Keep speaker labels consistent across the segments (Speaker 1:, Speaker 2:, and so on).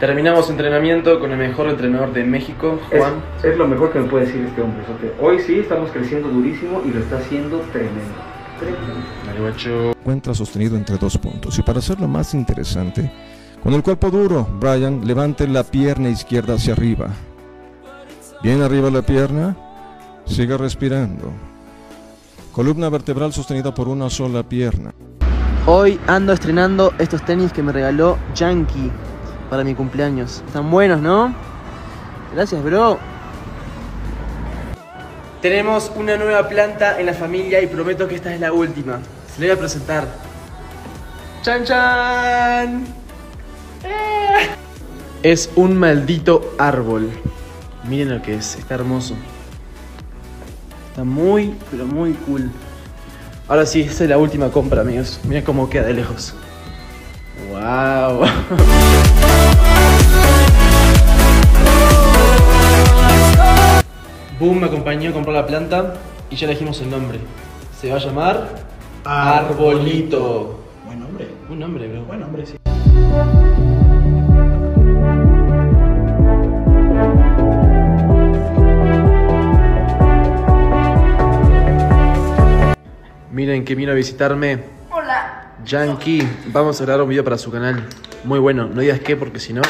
Speaker 1: Terminamos entrenamiento con el mejor entrenador de México, Juan.
Speaker 2: Es, lo mejor que me puede decir este hombre. Hoy sí estamos creciendo durísimo y lo está haciendo tremendo. Tremendo.
Speaker 3: Encuentra sostenido entre dos puntos. Y para hacerlo más interesante, con el cuerpo duro, Brian, levante la pierna izquierda hacia arriba. Bien arriba la pierna. Siga respirando. Columna vertebral sostenida por una sola pierna.
Speaker 4: Hoy ando estrenando estos tenis que me regaló Yankee para mi cumpleaños. Están buenos, ¿no? Gracias, bro. Tenemos una nueva planta en la familia y prometo que esta es la última. Se la voy a presentar. ¡Chan, chan! ¡Eh! Es un maldito árbol. Miren lo que es, está hermoso. Está muy, pero muy cool. Ahora sí, esta es la última compra, amigos. Miren cómo queda de lejos. ¡Wow! Boom me acompañó a comprar la planta y ya elegimos el nombre. Se va a llamar Arbolito.
Speaker 5: Buen nombre.
Speaker 4: Un nombre, bro.
Speaker 5: Buen nombre, sí.
Speaker 1: Miren que vino a visitarme. Hola. Yankee. Vamos a grabar un video para su canal. Muy bueno. No digas qué porque si no,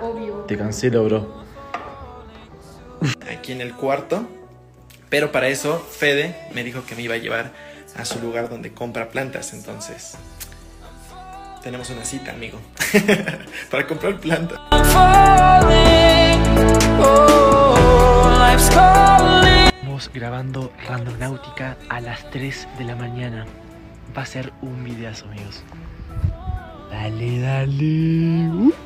Speaker 6: Obvio.
Speaker 1: te cancelo, bro.
Speaker 5: Aquí en el cuarto. Pero para eso, Fede me dijo que me iba a llevar a su lugar donde compra plantas. Entonces, tenemos una cita, amigo. para comprar plantas.
Speaker 4: Randonáutica a las 3 de la mañana. Va a ser un videazo, amigos. Dale, dale. Uh.